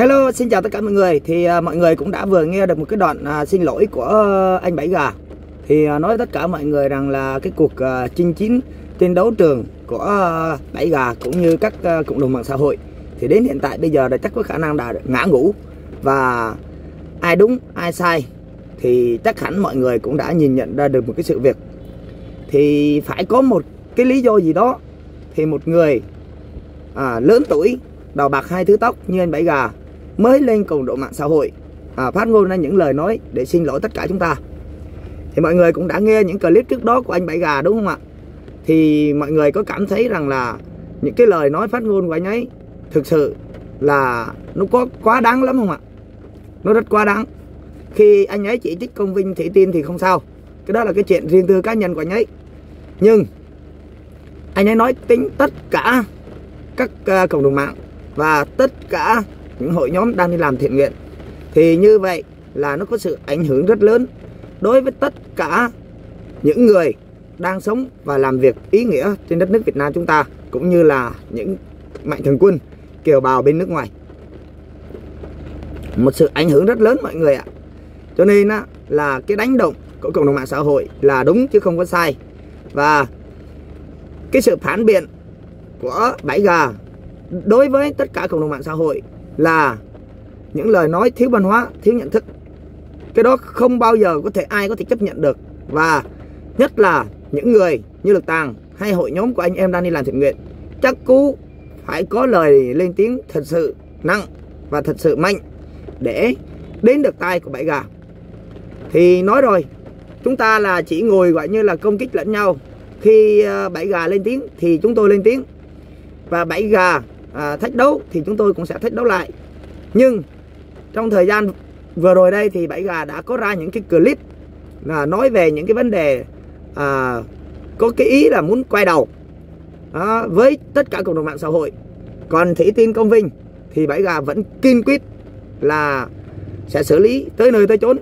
Hello, xin chào tất cả mọi người. Thì uh, mọi người cũng đã vừa nghe được một cái đoạn uh, xin lỗi của uh, anh Bảy Gà. Thì uh, nói tất cả mọi người rằng là cái cuộc uh, chinh chiến trên đấu trường của uh, Bảy Gà cũng như các uh, cộng đồng mạng xã hội thì đến hiện tại bây giờ đã chắc có khả năng đã ngã ngủ và ai đúng ai sai thì chắc hẳn mọi người cũng đã nhìn nhận ra được một cái sự việc thì phải có một cái lý do gì đó thì một người à, lớn tuổi đầu bạc hai thứ tóc như anh Bảy Gà mới lên cộng đồng mạng xã hội. À, phát ngôn ra những lời nói để xin lỗi tất cả chúng ta. Thì mọi người cũng đã nghe những clip trước đó của anh Bảy Gà đúng không ạ? Thì mọi người có cảm thấy rằng là những cái lời nói phát ngôn của anh ấy thực sự là nó có quá đáng lắm không ạ? Nó rất quá đáng. Khi anh ấy chỉ trích công vinh thị tin thì không sao. Cái đó là cái chuyện riêng tư cá nhân của anh ấy. Nhưng anh ấy nói tính tất cả các à, cộng đồng mạng và tất cả những hội nhóm đang đi làm thiện nguyện. Thì như vậy là nó có sự ảnh hưởng rất lớn đối với tất cả những người đang sống và làm việc ý nghĩa trên đất nước Việt Nam chúng ta cũng như là những mạnh thường quân kiều bào bên nước ngoài. Một sự ảnh hưởng rất lớn mọi người ạ. Cho nên á, là cái đánh động của cộng đồng mạng xã hội là đúng chứ không có sai. Và cái sự phản biện của bảy gà đối với tất cả cộng đồng mạng xã hội là những lời nói thiếu văn hóa, thiếu nhận thức. Cái đó không bao giờ có thể ai có thể chấp nhận được. Và nhất là những người như lực tàng hay hội nhóm của anh em đang đi làm thiện nguyện, chắc cú phải có lời lên tiếng thật sự nặng và thật sự mạnh để đến được tay của bảy gà. Thì nói rồi, chúng ta là chỉ ngồi gọi như là công kích lẫn nhau. Khi ờ, bãi bảy gà lên tiếng thì chúng tôi lên tiếng. Và bảy gà à, thách đấu thì chúng tôi cũng sẽ thách đấu lại. Nhưng trong thời gian vừa rồi đây thì bảy gà đã có ra những cái clip là nói về những cái vấn đề à, có cái ý là muốn quay đầu à, với tất cả cộng đồng mạng xã hội. Còn thị tin công vinh thì bảy gà vẫn kiên quyết là sẽ xử lý tới nơi tới chốn.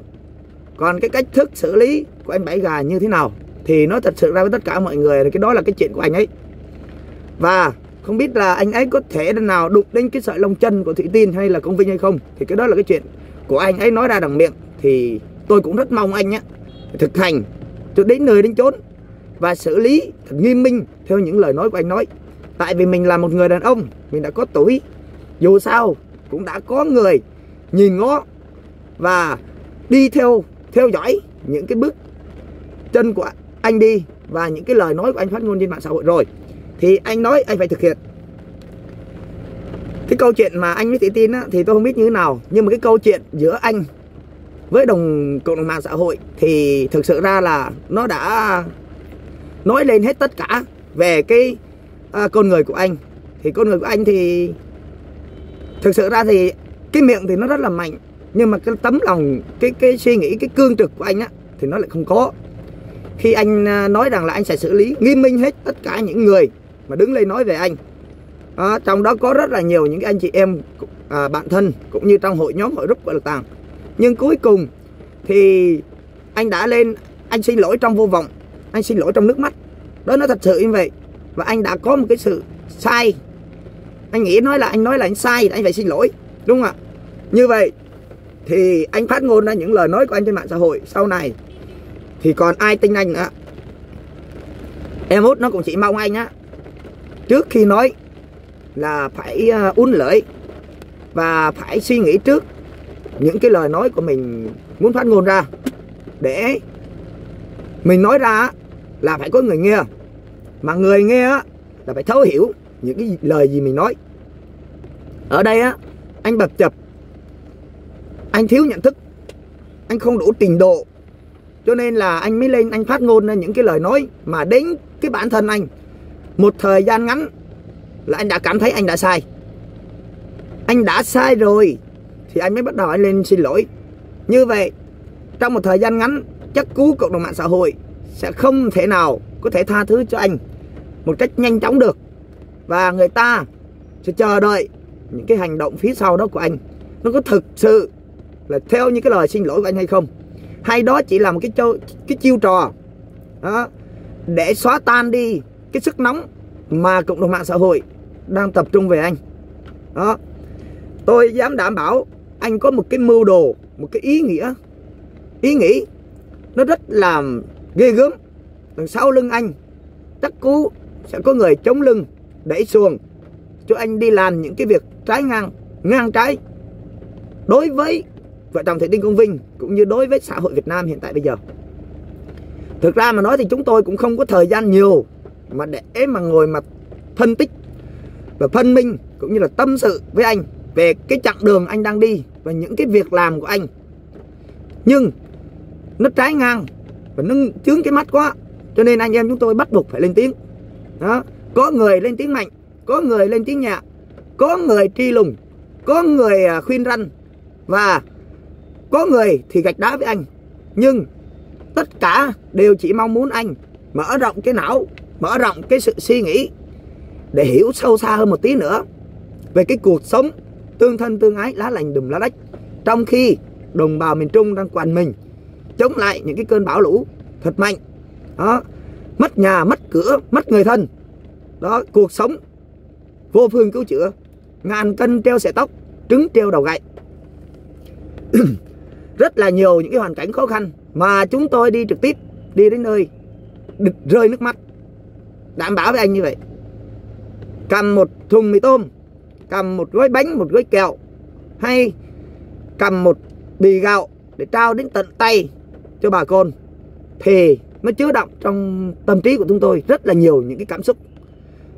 Còn cái cách thức xử lý của anh bảy gà như thế nào thì nó thật sự ra với tất cả mọi người thì cái đó là cái chuyện của anh ấy. Và không biết là anh ấy có thể nào đụng đến cái sợi lông chân của Thủy Tiên hay là công Vinh hay không. Thì cái đó là cái chuyện của anh ấy nói ra đằng miệng. Thì tôi cũng rất mong anh á, thực hành, cho đến nơi đến chốn và xử lý thật nghiêm minh theo những lời nói của anh nói. Tại vì mình là một người đàn ông, mình đã có tuổi. Dù sao cũng đã có người nhìn ngó và đi theo theo dõi những cái bước chân của anh đi và những cái lời nói của anh phát ngôn trên mạng xã hội rồi thì anh nói anh phải thực hiện. Cái câu chuyện mà anh với chị Tin á, thì tôi không biết như thế nào. Nhưng mà cái câu chuyện giữa anh với đồng cộng đồng mạng xã hội thì thực sự ra là nó đã nói lên hết tất cả về cái à, con người của anh. Thì con người của anh thì thực sự ra thì cái miệng thì nó rất là mạnh. Nhưng mà cái tấm lòng cái cái suy nghĩ cái cương trực của anh á thì nó lại không có. Khi anh à, nói rằng là anh sẽ xử lý nghiêm minh hết tất cả những người mà đứng lên nói về anh. À, trong đó có rất là nhiều những anh chị em à, bạn thân cũng như trong hội nhóm hội group của lực tàng. Nhưng cuối cùng thì anh đã lên anh xin lỗi trong vô vọng anh xin lỗi trong nước mắt. Đó nó thật sự như vậy. Và anh đã có một cái sự sai. Anh nghĩ nói là anh nói là anh sai anh phải xin lỗi đúng không ạ? Như vậy thì anh phát ngôn ra những lời nói của anh trên mạng xã hội. Sau này thì còn ai tin anh nữa? Em út nó cũng chỉ mong anh á trước khi nói là phải à, uốn lưỡi và phải suy nghĩ trước những cái lời nói của mình muốn phát ngôn ra. Để mình nói ra là phải có người nghe, mà người nghe là phải thấu hiểu những cái lời gì mình nói. Ở đây á, anh bập chập, anh thiếu nhận thức, anh không đủ trình độ, cho nên là anh mới lên anh phát ngôn ra những cái lời nói mà đến cái bản thân anh một thời gian ngắn là anh đã cảm thấy anh đã sai. Anh đã sai rồi thì anh mới bắt đầu anh lên xin lỗi. Như vậy trong một thời gian ngắn chắc cú cộng đồng mạng xã hội sẽ không thể nào có thể tha thứ cho anh một cách nhanh chóng được. Và người ta sẽ chờ đợi những cái hành động phía sau đó của anh. Nó có thực sự là theo những cái lời xin lỗi của anh hay không? Hay đó chỉ là một cái chiêu, cái chiêu trò đó để xóa tan đi cái sức nóng mà cộng đồng mạng xã hội đang tập trung về anh. Đó. Tôi dám đảm bảo anh có một cái mưu đồ, một cái ý nghĩa, ý nghĩ nó rất là ghê gớm. Đằng sau lưng anh, chắc cú sẽ có người chống lưng, đẩy xuồng, cho anh đi làm những cái việc trái ngang ngang trái. Đối với vợ chồng thầy Tinh Công Vinh cũng như đối với xã hội Việt Nam hiện tại bây giờ. Thực ra mà nói thì chúng tôi cũng không có thời gian nhiều mà để mà ngồi mà phân tích và phân minh cũng như là tâm sự với anh về cái chặng đường anh đang đi và những cái việc làm của anh. Nhưng nó trái ngang và nó chướng cái mắt quá, cho nên anh em chúng tôi bắt buộc phải lên tiếng. Đó, có người lên tiếng mạnh, có người lên tiếng nhẹ, có người tri lùng, có người à, khuyên răn và có người thì gạch đá với anh. Nhưng tất cả đều chỉ mong muốn anh mở rộng cái não mở rộng cái sự suy nghĩ để hiểu sâu xa hơn một tí nữa về cái cuộc sống tương thân tương ái, lá lành đùm lá đách. Trong khi đồng bào miền Trung đang quằn mình chống lại những cái cơn bão lũ thật mạnh, đó, mất nhà, mất cửa, mất người thân, đó, cuộc sống vô phương cứu chữa, ngàn cân treo sợi tóc, trứng treo đầu gậy. Rất là nhiều những cái hoàn cảnh khó khăn mà chúng tôi đi trực tiếp đi đến nơi được rơi nước mắt đảm bảo với anh như vậy. Cầm một thùng mì tôm, cầm một gói bánh, một gói kẹo, hay cầm một bì gạo để trao đến tận tay cho bà con, thì nó chứa đọng trong tâm trí của chúng tôi rất là nhiều những cái cảm xúc.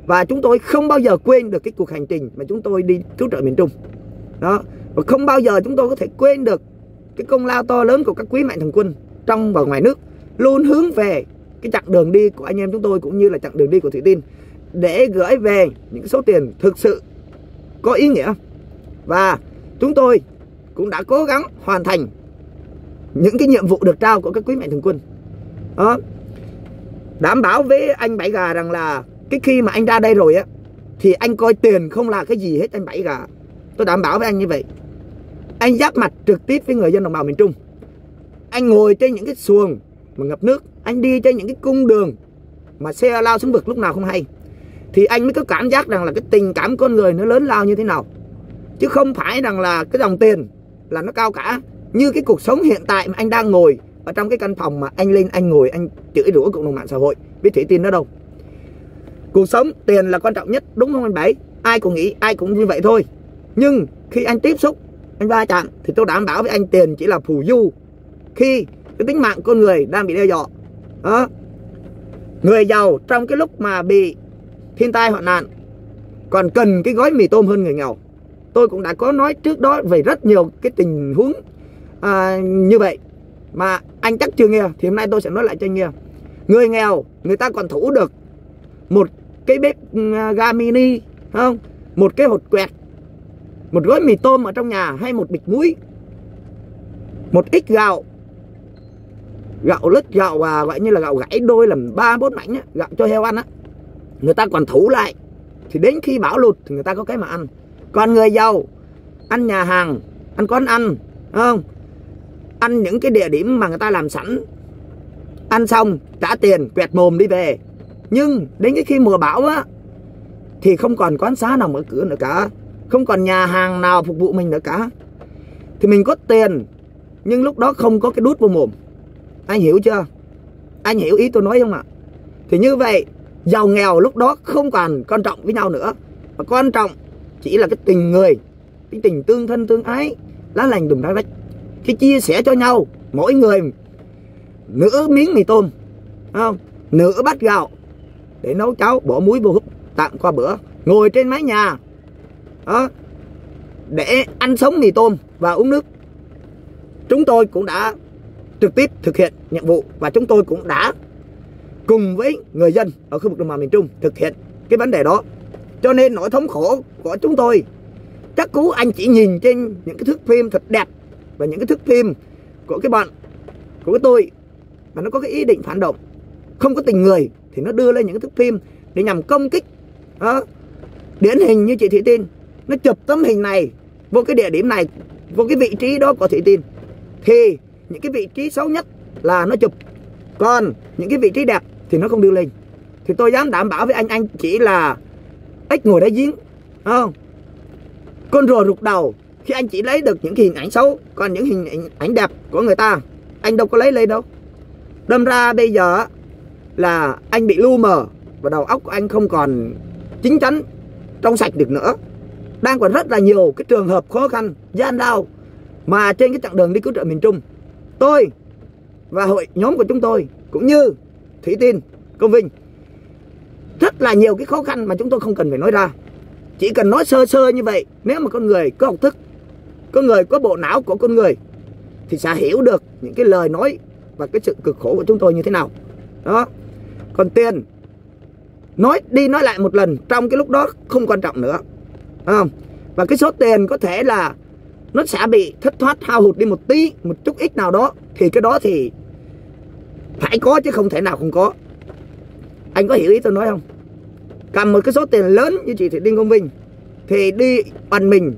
Và chúng tôi không bao giờ quên được cái cuộc hành trình mà chúng tôi đi cứu trợ miền Trung. Đó, và không bao giờ chúng tôi có thể quên được cái công lao to lớn của các quý mạnh thường quân trong và ngoài nước luôn hướng về cái chặng đường đi của anh em chúng tôi cũng như là chặng đường đi của Thủy Tiên để gửi về những số tiền thực sự có ý nghĩa. Và chúng tôi cũng đã cố gắng hoàn thành những cái nhiệm vụ được trao của các quý mạnh thường quân. Đó. Đảm bảo với anh bảy gà rằng là cái khi mà anh ra đây rồi á, thì anh coi tiền không là cái gì hết anh bảy gà. Tôi đảm bảo với anh như vậy. Anh giáp mặt trực tiếp với người dân đồng bào miền Trung. Anh ngồi trên những cái xuồng mà ngập nước, anh đi trên những cái cung đường mà xe lao xuống vực lúc nào không hay, thì anh mới có cảm giác rằng là cái tình cảm con người nó lớn lao như thế nào. Chứ không phải rằng là cái dòng tiền là nó cao cả, như cái cuộc sống hiện tại mà anh đang ngồi ở trong cái căn phòng mà anh lên anh ngồi, anh chửi rủa cộng đồng mạng xã hội, biết thủy tin nó đâu. Cuộc sống, tiền là quan trọng nhất, đúng không anh bảy? Ai cũng nghĩ, ai cũng như vậy thôi. Nhưng khi anh tiếp xúc, anh va chạm, thì tôi đảm bảo với anh tiền chỉ là phù du. Khi cái tính mạng con người đang bị đe dọa. Đó. Người giàu trong cái lúc mà bị thiên tai hoạn nạn còn cần cái gói mì tôm hơn người nghèo. Tôi cũng đã có nói trước đó về rất nhiều cái tình huống à, như vậy. Mà anh chắc chưa nghe thì hôm nay tôi sẽ nói lại cho anh nghe. Người nghèo người ta còn thủ được một cái bếp ừ, ga mini không? Một cái hột quẹt một gói mì tôm ở trong nhà hay một bịch muối một ít gạo gạo lứt gạo và gọi như là gạo gãy đôi làm ba bốn mảnh á, gạo cho heo ăn á. Người ta còn thủ lại. Thì đến khi bão lụt thì người ta có cái mà ăn. Còn người giàu ăn nhà hàng ăn quán ăn không? Ăn những cái địa điểm mà người ta làm sẵn. Ăn xong trả tiền quẹt mồm đi về. Nhưng đến cái khi mùa bão á thì không còn quán xá nào mở cửa nữa cả. Không còn nhà hàng nào phục vụ mình nữa cả. Thì mình có tiền nhưng lúc đó không có cái đút vô mồm anh hiểu chưa? Anh hiểu ý tôi nói không ạ? Thì như vậy, giàu nghèo lúc đó không còn quan trọng với nhau nữa. Mà quan trọng chỉ là cái tình người, cái tình tương thân tương ái, lá lành đùm lá rách. Cái chia sẻ cho nhau, mỗi người nửa miếng mì tôm không? Nửa bát gạo để nấu cháo, bỏ muối vô hút tạm qua bữa. Ngồi trên mái nhà, đó, để ăn sống mì tôm và uống nước. Chúng tôi cũng đã trực tiếp thực hiện nhiệm vụ và chúng tôi cũng đã cùng với người dân ở khu vực đồng bằng miền Trung thực hiện cái vấn đề đó cho nên nỗi thống khổ của chúng tôi chắc cú anh chỉ nhìn trên những cái thước phim thật đẹp và những cái thước phim của cái bạn, của cái tôi mà nó có cái ý định phản động, không có tình người thì nó đưa lên những cái thước phim để nhằm công kích đó. điển hình như chị Thị Tin nó chụp tấm hình này, vô cái địa điểm này, vô cái vị trí đó của Thị Tin thì những cái vị trí xấu nhất là nó chụp. Còn những cái vị trí đẹp thì nó không đưa lên. Thì tôi dám đảm bảo với anh anh chỉ là ít ngồi đáy giếng không? Con rùa rụt đầu khi anh chỉ lấy được những hình ảnh xấu, còn những hình ảnh đẹp của người ta, anh đâu có lấy lên đâu. Đâm ra bây giờ là anh bị lu mờ và đầu óc của anh không còn chính chắn trong sạch được nữa. Đang còn rất là nhiều cái trường hợp khó khăn, gian lao mà trên cái chặng đường đi cứu trợ miền Trung tôi và hội nhóm của chúng tôi cũng như Thủy Tiên, Công Vinh. Rất là nhiều cái khó khăn mà chúng tôi không cần phải nói ra. Chỉ cần nói sơ sơ như vậy nếu mà con người có học thức có người có bộ não của con người thì sẽ hiểu được những cái lời nói và cái sự cực khổ của chúng tôi như thế nào. Đó. Còn tiền nói đi nói lại một lần trong cái lúc đó không quan trọng nữa. Không? Và cái số tiền có thể là nó sẽ bị thất thoát, hao hụt đi một tí, một chút ít nào đó. Thì cái đó thì phải có chứ không thể nào không có. Anh có hiểu ý tôi nói không? Cầm một cái số tiền lớn như chị thị đinh công vinh thì đi bằng mình,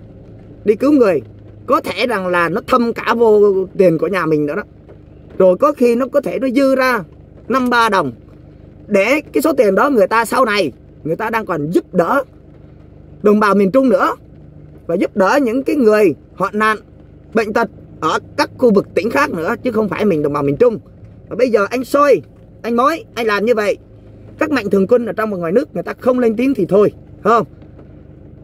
đi cứu người. Có thể rằng là nó thâm cả vô tiền của nhà mình nữa đó. Rồi có khi nó có thể nó dư ra năm ba đồng để cái số tiền đó người ta sau này, người ta đang còn giúp đỡ đồng bào miền Trung nữa và giúp đỡ những cái người hoạn nạn bệnh tật ở các khu vực tỉnh khác nữa, chứ không phải mình đồng bào miền Trung. Và bây giờ anh soi, anh mối anh làm như vậy, các mạnh thường quân ở trong và ngoài nước, người ta không lên tiếng thì thôi không?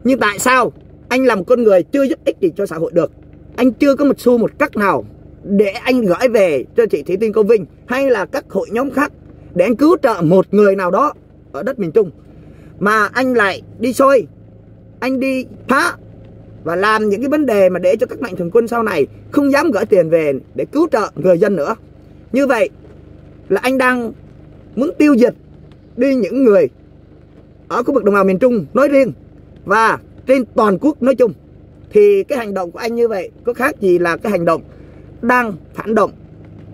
Nhưng tại sao anh làm con người chưa giúp ích gì cho xã hội được? Anh chưa có một xu một cách nào để anh gửi về cho chị Thủy Tiên Công Vinh hay là các hội nhóm khác để anh cứu trợ một người nào đó ở đất miền Trung. Mà anh lại đi soi, anh đi phá và làm những cái vấn đề mà để cho các mạnh thường quân sau này không dám gửi tiền về để cứu trợ người dân nữa. Như vậy là anh đang muốn tiêu diệt đi những người ở khu vực đồng bào miền Trung nói riêng và trên toàn quốc nói chung. Thì cái hành động của anh như vậy có khác gì là cái hành động đang phản động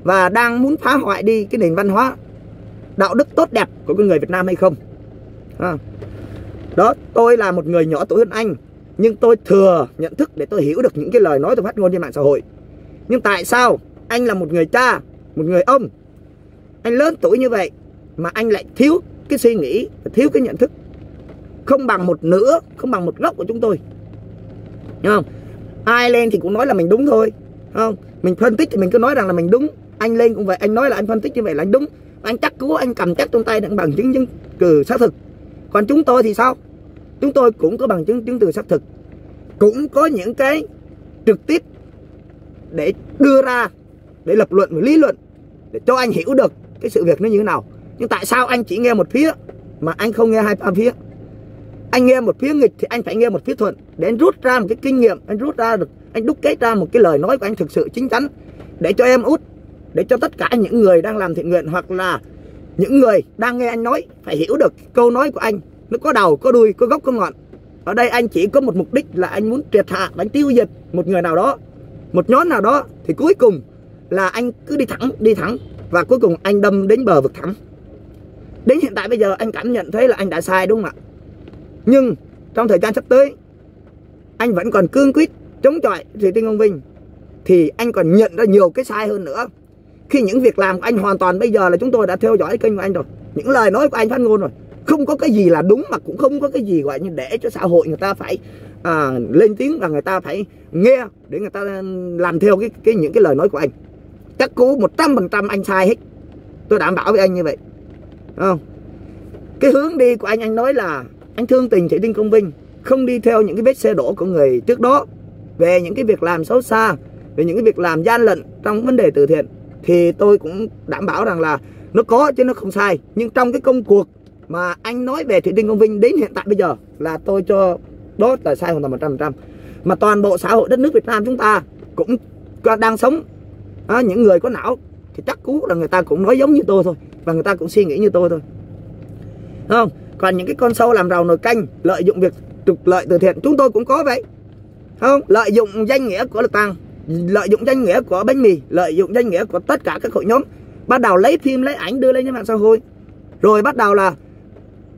và đang muốn phá hoại đi cái nền văn hóa, đạo đức tốt đẹp của con người Việt Nam hay không? À. đó, tôi là một người nhỏ tuổi hơn anh nhưng tôi thừa nhận thức để tôi hiểu được những cái lời nói tôi phát ngôn trên mạng xã hội. Nhưng tại sao anh là một người cha, một người ông, anh lớn tuổi như vậy mà anh lại thiếu cái suy nghĩ, thiếu cái nhận thức? Không bằng một nửa, không bằng một góc của chúng tôi. Đúng không? Ai lên thì cũng nói là mình đúng thôi. Không? Mình phân tích thì mình cứ nói rằng là mình đúng. Anh lên cũng vậy, anh nói là anh phân tích như vậy là anh đúng. Anh chắc cứu anh cầm chắc trong tay những bằng chứng chứng cử xác thực. Còn chúng tôi thì sao? Chúng tôi cũng có bằng chứng chứng từ xác thực. Cũng có những cái trực tiếp để đưa ra, để lập luận và lý luận, để cho anh hiểu được cái sự việc nó như thế nào. Nhưng tại sao anh chỉ nghe một phía mà anh không nghe hai phía? Anh nghe một phía nghịch thì anh phải nghe một phía thuận để anh rút ra một cái kinh nghiệm, anh rút ra được, anh đúc kết ra một cái lời nói của anh thực sự chính chắn để cho em út, để cho tất cả những người đang làm thiện nguyện hoặc là những người đang nghe anh nói phải hiểu được câu nói của anh nó có đầu, có đuôi, có gốc, có ngọn. Ở đây anh chỉ có một mục đích là anh muốn triệt hạ đánh tiêu diệt một người nào đó, một nhóm nào đó. Thì cuối cùng là anh cứ đi thẳng đi thẳng. Và cuối cùng anh đâm đến bờ vực thẳm. Đến hiện tại bây giờ anh cảm nhận thấy là anh đã sai, đúng không ạ? Nhưng trong thời gian sắp tới, anh vẫn còn cương quyết chống chọi Thủy Tinh ông Vinh. Thì anh còn nhận ra nhiều cái sai hơn nữa. Khi những việc làm của anh hoàn toàn bây giờ là chúng tôi đã theo dõi kênh của anh rồi. Những lời nói của anh phát ngôn rồi không có cái gì là đúng mà cũng không có cái gì gọi như để cho xã hội người ta phải à, lên tiếng và người ta phải nghe để người ta làm theo cái, cái những cái lời nói của anh. Chắc cú một trăm phần trăm anh sai hết. Tôi đảm bảo với anh như vậy. Không? Cái hướng đi của anh anh nói là anh thương tình chị Đinh Công Vinh không đi theo những cái vết xe đổ của người trước đó. Về những cái việc làm xấu xa về những cái việc làm gian lận trong vấn đề từ thiện thì tôi cũng đảm bảo rằng là nó có chứ nó không sai. Nhưng trong cái công cuộc mà anh nói về Thủy Tinh Công Vinh đến hiện tại bây giờ là tôi cho đốt là sai hoàn toàn một trăm phần trăm. Mà toàn bộ xã hội đất nước Việt Nam chúng ta cũng đang sống à, những người có não thì chắc cú là người ta cũng nói giống như tôi thôi và người ta cũng suy nghĩ như tôi thôi. Không? Còn những cái con sâu làm rào nồi canh lợi dụng việc trục lợi từ thiện chúng tôi cũng có vậy. Không? Lợi dụng danh nghĩa của lực tăng lợi dụng danh nghĩa của bánh mì lợi dụng danh nghĩa của tất cả các hội nhóm bắt đầu lấy phim lấy ảnh đưa lên trên mạng xã hội. Rồi bắt đầu là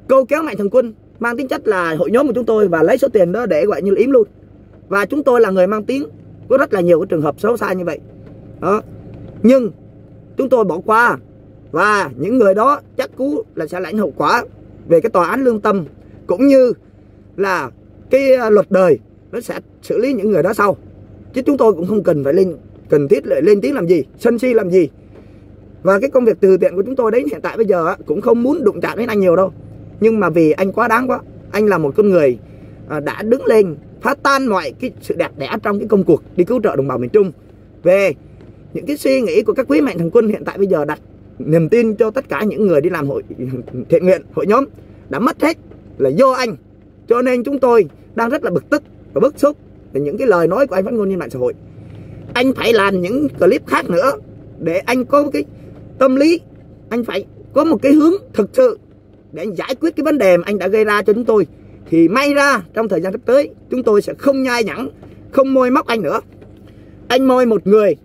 câu kéo mạnh thường quân, mang tính chất là hội nhóm của chúng tôi và lấy số tiền đó để gọi như là yếm luôn. Và chúng tôi là người mang tiếng, có rất là nhiều cái trường hợp xấu xa như vậy. Đó. Nhưng chúng tôi bỏ qua và những người đó chắc cú là sẽ lãnh hậu quả về cái tòa án lương tâm cũng như là cái à, luật đời, nó sẽ xử lý những người đó sau. Chứ chúng tôi cũng không cần phải lên, cần thiết lại lên tiếng làm gì, sân si làm gì. Và cái công việc từ thiện của chúng tôi đến hiện tại bây giờ cũng không muốn đụng chạm đến anh nhiều đâu nhưng mà vì anh quá đáng quá, anh là một con người à, đã đứng lên phá tan mọi cái sự đẹp đẽ trong cái công cuộc đi cứu trợ đồng bào miền Trung. Về những cái suy nghĩ của các quý mạnh thường quân hiện tại bây giờ đặt niềm tin cho tất cả những người đi làm hội, thiện nguyện, hội nhóm đã mất hết là do anh. Cho nên chúng tôi đang rất là bực tức và bức xúc về những cái lời nói của anh phát ngôn trên mạng xã hội. Anh phải làm những clip khác nữa để anh có cái tâm lý, anh phải có một cái hướng thực sự để anh giải quyết cái vấn đề mà anh đã gây ra cho chúng tôi, thì may ra trong thời gian sắp tới, chúng tôi sẽ không nhai nhẫn không môi móc anh nữa. Anh môi một người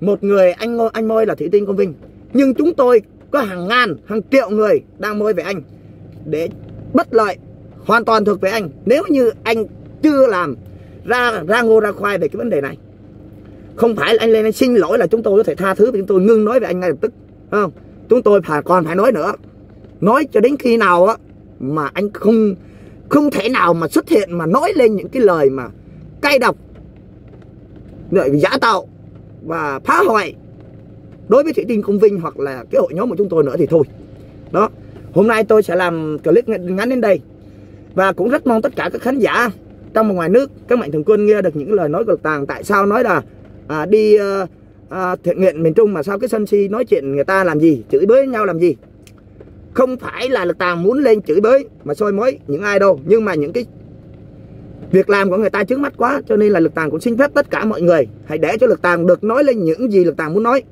một người anh anh môi là thủy tinh công vinh, nhưng chúng tôi có hàng ngàn, hàng triệu người đang môi về anh để bất lợi, hoàn toàn thuộc về anh. Nếu như anh chưa làm ra ra ngô, ra khoai về cái vấn đề này, không phải là anh lên anh xin lỗi là chúng tôi có thể tha thứ chúng tôi ngưng nói về anh ngay lập tức không? Chúng tôi phải, còn phải nói nữa nói cho đến khi nào á mà anh không không thể nào mà xuất hiện mà nói lên những cái lời mà cay độc lợi giả tạo và phá hoại đối với thị tinh công vinh hoặc là cái hội nhóm của chúng tôi nữa thì thôi. Đó hôm nay tôi sẽ làm clip ngắn đến đây. Và cũng rất mong tất cả các khán giả trong và ngoài nước các mạnh thường quân nghe được những lời nói cực tàng. Tại sao nói là à, đi à, à, thiện nguyện miền trung mà sao cái sân si nói chuyện người ta làm gì chửi bới nhau làm gì? Không phải là lực tàng muốn lên chửi bới, mà soi mới những ai đâu. Nhưng mà những cái việc làm của người ta trước mắt quá, cho nên là lực tàng cũng xin phép tất cả mọi người hãy để cho lực tàng được nói lên những gì lực tàng muốn nói.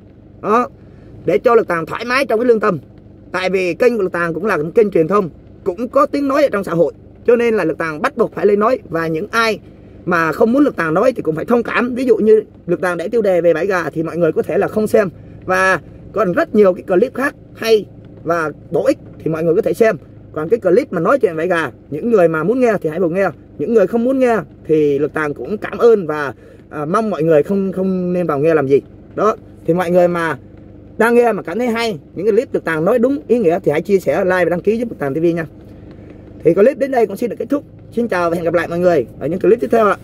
Đó, để cho lực tàng thoải mái trong cái lương tâm. Tại vì kênh của lực tàng cũng là kênh truyền thông, cũng có tiếng nói ở trong xã hội. Cho nên là lực tàng bắt buộc phải lên nói, và những ai mà không muốn lực tàng nói thì cũng phải thông cảm. Ví dụ như lực tàng để tiêu đề về bãi gà thì mọi người có thể là không xem. Và còn rất nhiều cái clip khác hay và bổ ích thì mọi người có thể xem. Còn cái clip mà nói chuyện vậy gà những người mà muốn nghe thì hãy vào nghe. Những người không muốn nghe thì lực tàng cũng cảm ơn và à, mong mọi người không không nên vào nghe làm gì. Đó thì mọi người mà đang nghe mà cảm thấy hay những cái clip lực tàng nói đúng ý nghĩa thì hãy chia sẻ like và đăng ký giúp lực tàng tv nha. Thì clip đến đây cũng xin được kết thúc. Xin chào và hẹn gặp lại mọi người ở những clip tiếp theo ạ.